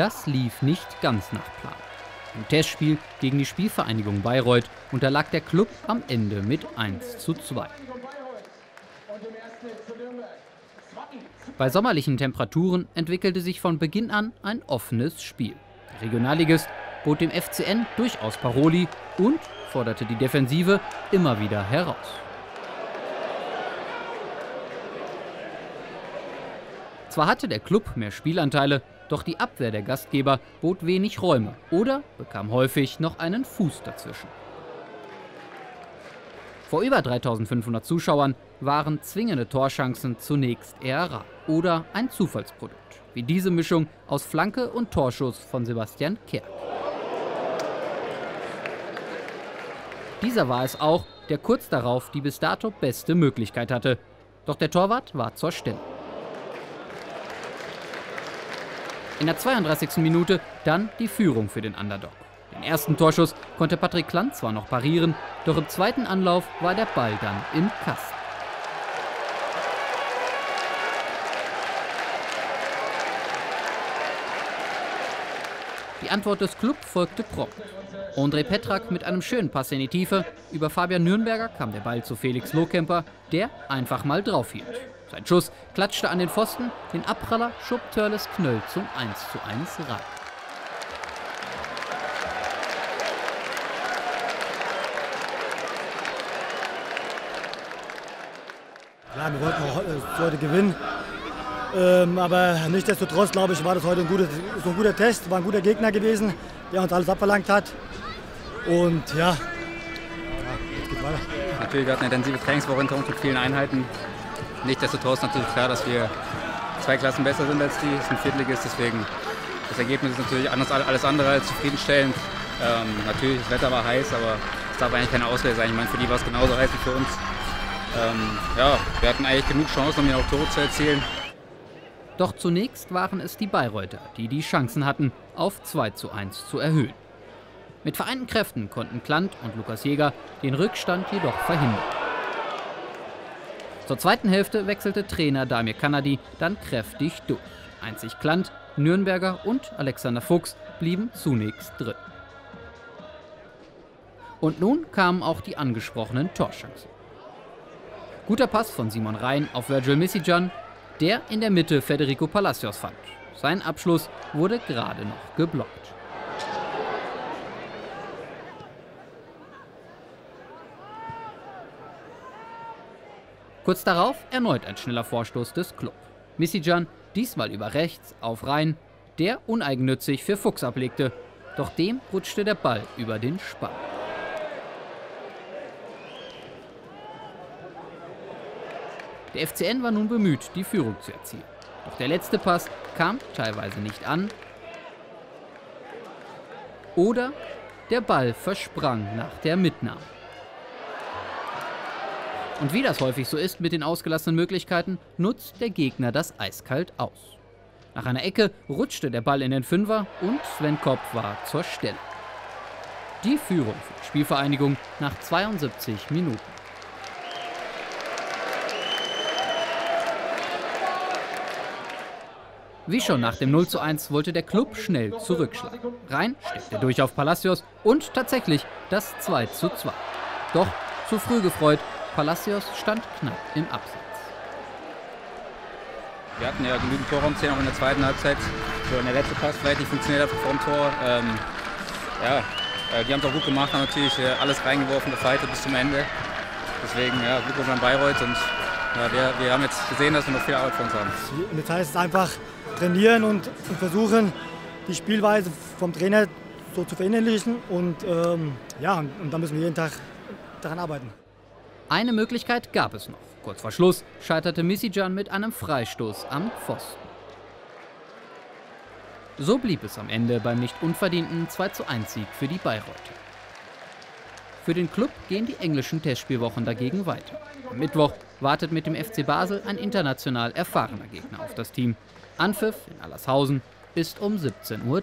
Das lief nicht ganz nach Plan. Im Testspiel gegen die Spielvereinigung Bayreuth unterlag der Klub am Ende mit 1 zu 2. Bei sommerlichen Temperaturen entwickelte sich von Beginn an ein offenes Spiel. Der Regionalligist bot dem FCN durchaus Paroli und forderte die Defensive immer wieder heraus. Zwar hatte der Club mehr Spielanteile, doch die Abwehr der Gastgeber bot wenig Räume oder bekam häufig noch einen Fuß dazwischen. Vor über 3500 Zuschauern waren zwingende Torchancen zunächst eher rar oder ein Zufallsprodukt, wie diese Mischung aus Flanke und Torschuss von Sebastian Kerk. Dieser war es auch, der kurz darauf die bis dato beste Möglichkeit hatte. Doch der Torwart war zur Stelle. In der 32. Minute dann die Führung für den Underdog. Den ersten Torschuss konnte Patrick Klant zwar noch parieren, doch im zweiten Anlauf war der Ball dann im Kasten. Die Antwort des Club folgte prompt. André Petrak mit einem schönen Pass in die Tiefe. Über Fabian Nürnberger kam der Ball zu Felix Lohkemper, der einfach mal drauf hielt. Sein Schuss klatschte an den Pfosten, den Abpraller schob Törles Knöll zum 1:1 rein. Ja, wir wollten auch äh, heute gewinnen. Ähm, aber nichtsdestotrotz, glaube ich, war das heute ein, guter, so ein guter Test, war ein guter Gegner gewesen, der uns alles abverlangt hat. Und ja, ja jetzt geht's weiter. Natürlich, wir hatten eine intensive Trainingswoche hinter uns mit vielen Einheiten. Nichtsdestotrotz natürlich klar, dass wir zwei Klassen besser sind als die. Es ein Viertligist, deswegen das Ergebnis ist natürlich alles andere als zufriedenstellend. Ähm, natürlich, das Wetter war heiß, aber es darf eigentlich keine Ausrede sein. Ich meine, für die war es genauso heiß wie für uns. Ähm, ja, wir hatten eigentlich genug Chancen, um hier auch Tore zu erzielen. Doch zunächst waren es die Bayreuther, die die Chancen hatten, auf 2 zu 1 zu erhöhen. Mit vereinten Kräften konnten Klant und Lukas Jäger den Rückstand jedoch verhindern. Zur zweiten Hälfte wechselte Trainer Damir Kanadi dann kräftig durch. Einzig Klant, Nürnberger und Alexander Fuchs blieben zunächst drin. Und nun kamen auch die angesprochenen Torchancen. Guter Pass von Simon Rhein auf Virgil Missijan, der in der Mitte Federico Palacios fand. Sein Abschluss wurde gerade noch geblockt. Kurz darauf erneut ein schneller Vorstoß des Club. Missijan diesmal über rechts auf Rhein, der uneigennützig für Fuchs ablegte. Doch dem rutschte der Ball über den Spann. Der FCN war nun bemüht, die Führung zu erzielen. Doch der letzte Pass kam teilweise nicht an. Oder der Ball versprang nach der Mitnahme. Und wie das häufig so ist mit den ausgelassenen Möglichkeiten, nutzt der Gegner das eiskalt aus. Nach einer Ecke rutschte der Ball in den Fünfer und Sven Kopp war zur Stelle. Die Führung für die Spielvereinigung nach 72 Minuten. Wie schon nach dem 0 zu 1 wollte der Club schnell zurückschlagen. Rein steckte durch auf Palacios und tatsächlich das 2 zu 2. Doch zu früh gefreut Palacios stand knapp im Abseits. Wir hatten ja genügend Torraumzähler auch in der zweiten Halbzeit. So in der letzte Pass vielleicht nicht funktioniert hat vor dem Tor. Ähm, ja, äh, die haben es auch gut gemacht, haben natürlich äh, alles reingeworfen, gefightet bis zum Ende. Deswegen, ja, Glückwunsch an Bayreuth und ja, wir, wir haben jetzt gesehen, dass wir noch viel Arbeit vor uns haben. Und jetzt heißt es einfach trainieren und, und versuchen, die Spielweise vom Trainer so zu verinnerlichen und ähm, ja, und, und da müssen wir jeden Tag daran arbeiten. Eine Möglichkeit gab es noch. Kurz vor Schluss scheiterte Misijan mit einem Freistoß am Pfosten. So blieb es am Ende beim nicht unverdienten 2:1 Sieg für die Bayreuther. Für den Club gehen die englischen Testspielwochen dagegen weiter. Am Mittwoch wartet mit dem FC Basel ein international erfahrener Gegner auf das Team. Anpfiff in Allershausen ist um 17.30 Uhr.